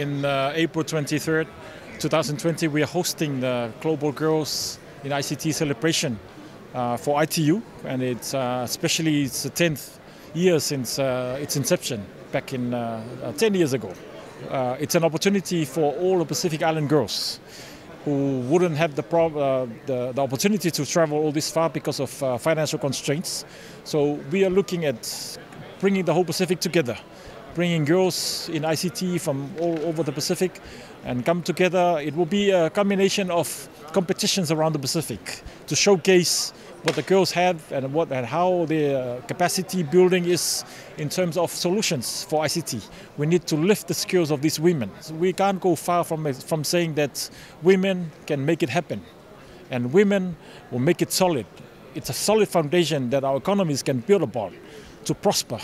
in uh, April 23rd, 2020, we are hosting the Global Girls in ICT celebration uh, for ITU, and it's uh, especially it's the 10th year since uh, its inception back in uh, uh, 10 years ago. It's an opportunity for all the Pacific Island girls who wouldn't have the, uh, the, the opportunity to travel all this far because of uh, financial constraints. So we are looking at bringing the whole Pacific together, bringing girls in ICT from all over the Pacific and come together. It will be a combination of competitions around the Pacific to showcase what the girls have and what and how their uh, capacity building is in terms of solutions for ICT. We need to lift the skills of these women. So we can't go far from from saying that women can make it happen, and women will make it solid. It's a solid foundation that our economies can build upon to prosper